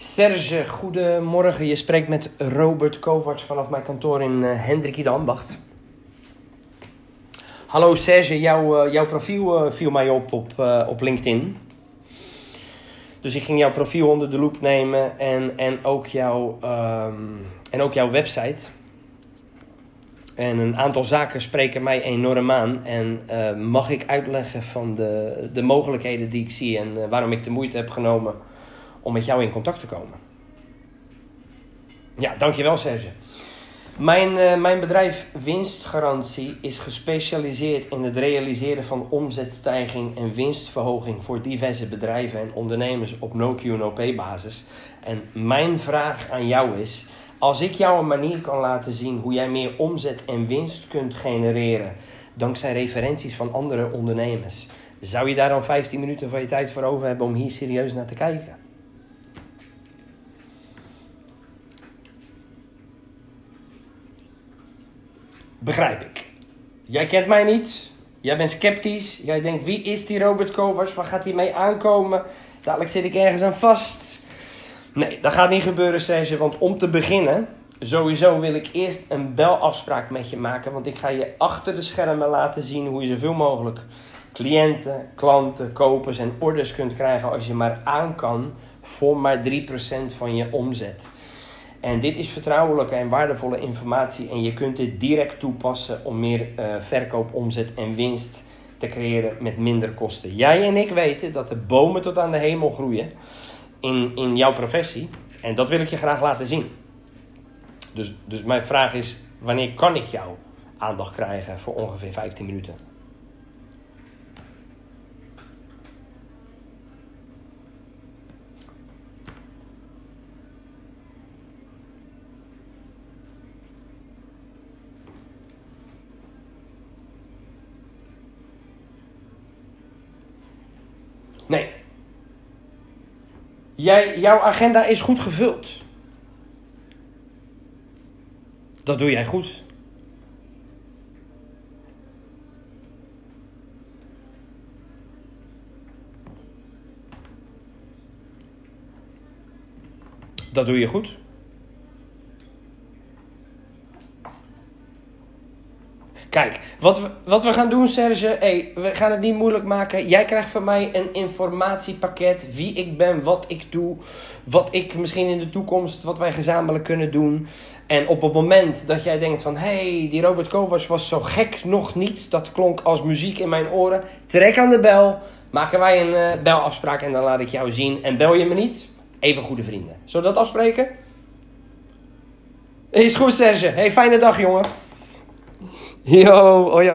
Serge, goedemorgen. Je spreekt met Robert Kovacs vanaf mijn kantoor in uh, Hendrik de Ambacht. Hallo Serge, jouw, uh, jouw profiel uh, viel mij op op, op LinkedIn. Dus ik ging jouw profiel onder de loep nemen en, en, ook, jouw, um, en ook jouw website. En een aantal zaken spreken mij enorm aan. En mag ik uitleggen van de, de mogelijkheden die ik zie en waarom ik de moeite heb genomen om met jou in contact te komen. Ja, dankjewel Serge. Mijn, uh, mijn bedrijf Winstgarantie is gespecialiseerd in het realiseren van omzetstijging en winstverhoging voor diverse bedrijven en ondernemers op no-Q-no-pay basis. En mijn vraag aan jou is, als ik jou een manier kan laten zien hoe jij meer omzet en winst kunt genereren dankzij referenties van andere ondernemers, zou je daar dan 15 minuten van je tijd voor over hebben om hier serieus naar te kijken? Begrijp ik. Jij kent mij niet. Jij bent sceptisch. Jij denkt, wie is die Robert Kovacs? Waar gaat hij mee aankomen? Dadelijk zit ik ergens aan vast. Nee, dat gaat niet gebeuren, Serge. Want om te beginnen, sowieso wil ik eerst een belafspraak met je maken. Want ik ga je achter de schermen laten zien hoe je zoveel mogelijk cliënten, klanten, kopers en orders kunt krijgen als je maar aan kan voor maar 3% van je omzet. En dit is vertrouwelijke en waardevolle informatie en je kunt dit direct toepassen om meer uh, verkoop, omzet en winst te creëren met minder kosten. Jij en ik weten dat de bomen tot aan de hemel groeien in, in jouw professie en dat wil ik je graag laten zien. Dus, dus mijn vraag is, wanneer kan ik jouw aandacht krijgen voor ongeveer 15 minuten? Nee. Jij, jouw agenda is goed gevuld. Dat doe jij goed. Dat doe je goed. Kijk, wat we, wat we gaan doen, Serge, hey, we gaan het niet moeilijk maken. Jij krijgt van mij een informatiepakket. Wie ik ben, wat ik doe, wat ik misschien in de toekomst, wat wij gezamenlijk kunnen doen. En op het moment dat jij denkt van, hé, hey, die Robert Kovacs was zo gek nog niet. Dat klonk als muziek in mijn oren. Trek aan de bel, maken wij een uh, belafspraak en dan laat ik jou zien. En bel je me niet, even goede vrienden. Zullen we dat afspreken? Is goed, Serge. Hey, fijne dag, jongen. Yo, oh yeah.